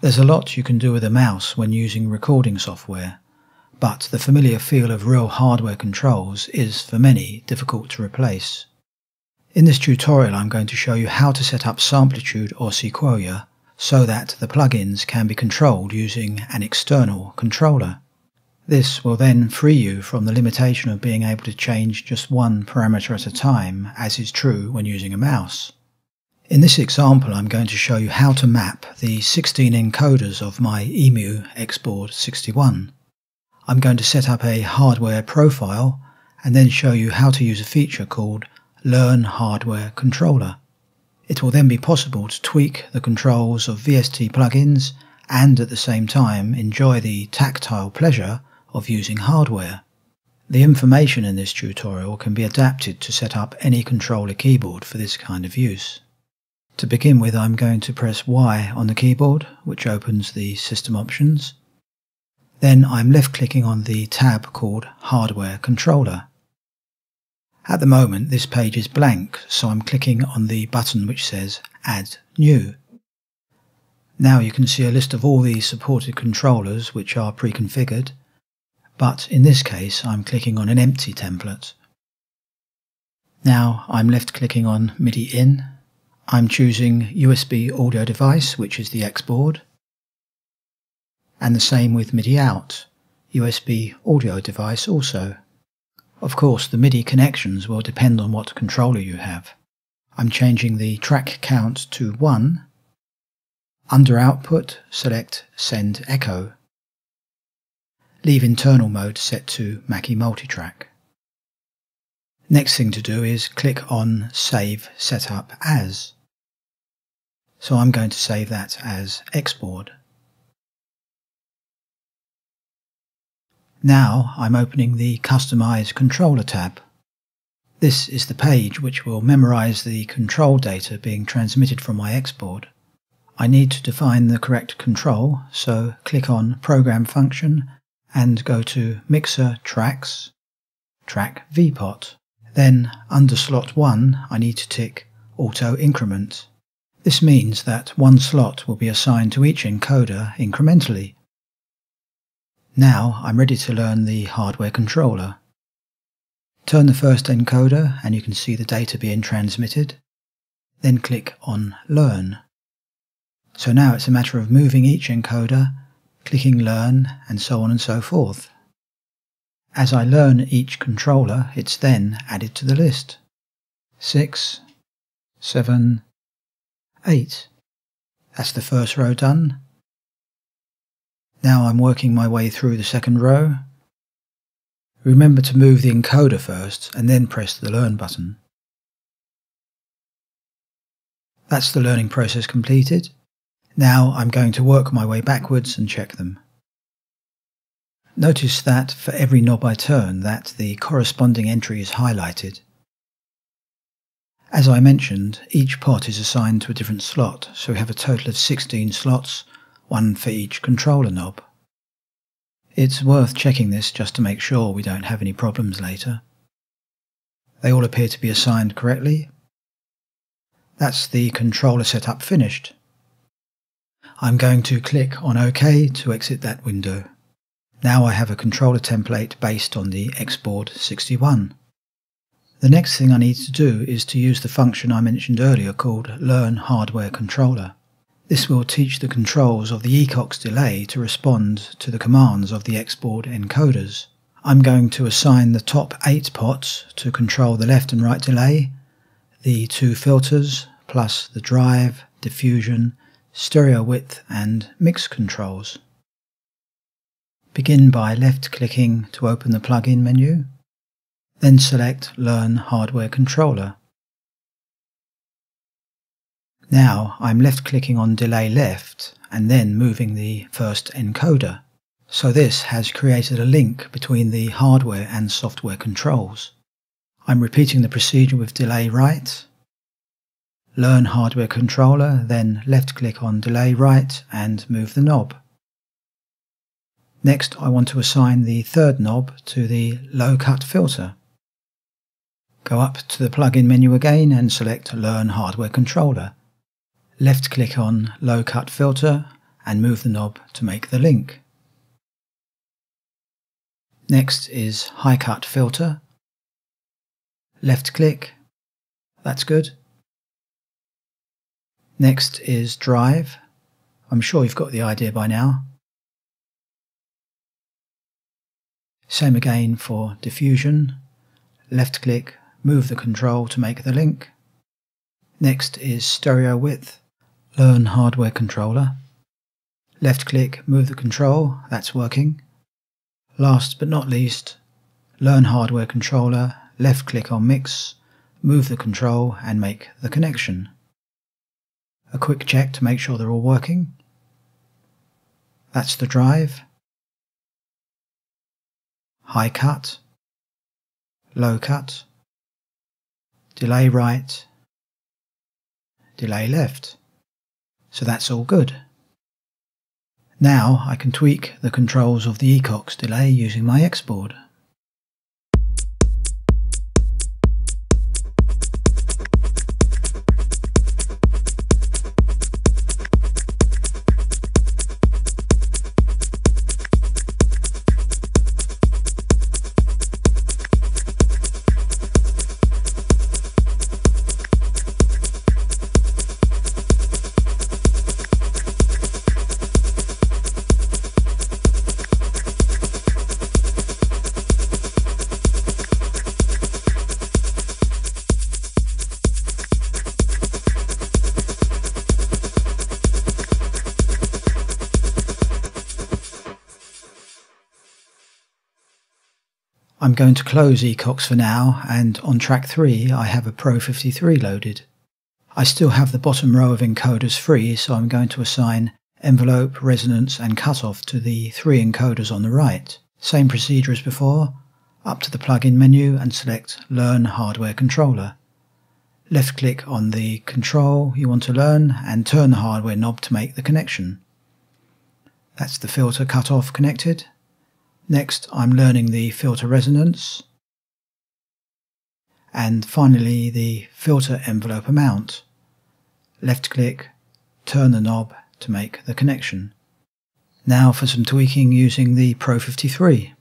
There's a lot you can do with a mouse when using recording software, but the familiar feel of real hardware controls is, for many, difficult to replace. In this tutorial I'm going to show you how to set up Samplitude or Sequoia so that the plugins can be controlled using an external controller. This will then free you from the limitation of being able to change just one parameter at a time, as is true when using a mouse. In this example I'm going to show you how to map the 16 encoders of my EMU Xboard 61. I'm going to set up a hardware profile and then show you how to use a feature called Learn Hardware Controller. It will then be possible to tweak the controls of VST plugins and at the same time enjoy the tactile pleasure of using hardware. The information in this tutorial can be adapted to set up any controller keyboard for this kind of use. To begin with, I'm going to press Y on the keyboard, which opens the system options. Then I'm left clicking on the tab called Hardware Controller. At the moment, this page is blank, so I'm clicking on the button which says Add New. Now you can see a list of all the supported controllers which are pre-configured, but in this case I'm clicking on an empty template. Now I'm left clicking on MIDI in I'm choosing USB audio device, which is the Xboard, and the same with MIDI out, USB audio device also. Of course, the MIDI connections will depend on what controller you have. I'm changing the track count to 1. Under output, select Send Echo. Leave internal mode set to Mackie Multitrack. Next thing to do is click on Save Setup As. So I'm going to save that as Xboard. Now I'm opening the Customize Controller tab. This is the page which will memorize the control data being transmitted from my Xboard. I need to define the correct control, so click on Program Function and go to Mixer Tracks, Track VPOT. Then under slot 1 I need to tick Auto Increment. This means that one slot will be assigned to each encoder incrementally. Now I'm ready to learn the hardware controller. Turn the first encoder and you can see the data being transmitted. Then click on Learn. So now it's a matter of moving each encoder, clicking Learn and so on and so forth. As I learn each controller, it's then added to the list. 6, 7, 8. That's the first row done. Now I'm working my way through the second row. Remember to move the encoder first and then press the Learn button. That's the learning process completed. Now I'm going to work my way backwards and check them. Notice that for every knob I turn that the corresponding entry is highlighted. As I mentioned, each pot is assigned to a different slot, so we have a total of 16 slots, one for each controller knob. It's worth checking this just to make sure we don't have any problems later. They all appear to be assigned correctly. That's the controller setup finished. I'm going to click on OK to exit that window. Now I have a controller template based on the Xboard 61. The next thing I need to do is to use the function I mentioned earlier called Learn Hardware Controller. This will teach the controls of the ECOX delay to respond to the commands of the Xboard encoders. I'm going to assign the top 8 pots to control the left and right delay, the two filters, plus the drive, diffusion, stereo width and mix controls. Begin by left clicking to open the plugin menu. Then select Learn Hardware Controller. Now I'm left clicking on Delay Left and then moving the first encoder. So this has created a link between the hardware and software controls. I'm repeating the procedure with Delay Right, Learn Hardware Controller, then left click on Delay Right and move the knob. Next I want to assign the third knob to the low cut filter. Go up to the plugin menu again and select Learn Hardware Controller. Left click on Low Cut Filter and move the knob to make the link. Next is high cut filter. Left click, that's good. Next is drive. I'm sure you've got the idea by now. Same again for diffusion. Left click, move the control to make the link. Next is stereo width. Learn hardware controller. Left click, move the control, that's working. Last but not least, learn hardware controller, left click on mix, move the control and make the connection. A quick check to make sure they're all working. That's the drive. High cut, low cut, delay right, delay left. So that's all good. Now I can tweak the controls of the ECOX delay using my X board. I'm going to close ECOX for now and on track 3 I have a Pro 53 loaded. I still have the bottom row of encoders free so I'm going to assign envelope, resonance and cutoff to the three encoders on the right. Same procedure as before, up to the plugin menu and select Learn Hardware Controller. Left click on the control you want to learn and turn the hardware knob to make the connection. That's the filter cutoff connected Next, I'm learning the filter resonance. And finally, the filter envelope amount. Left click, turn the knob to make the connection. Now for some tweaking using the Pro 53.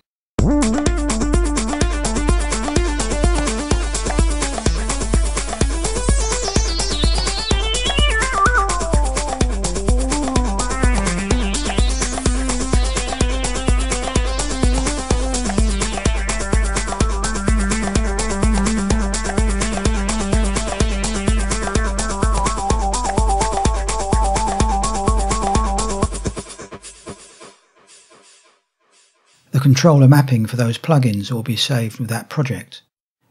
Controller mapping for those plugins will be saved with that project.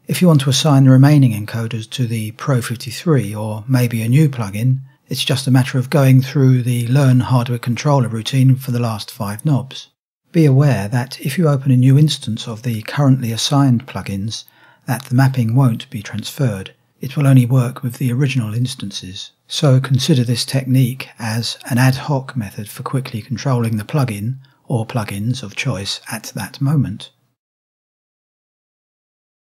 If you want to assign the remaining encoders to the Pro 53 or maybe a new plugin, it's just a matter of going through the Learn Hardware Controller routine for the last five knobs. Be aware that if you open a new instance of the currently assigned plugins, that the mapping won't be transferred. It will only work with the original instances. So consider this technique as an ad hoc method for quickly controlling the plugin or plugins of choice at that moment.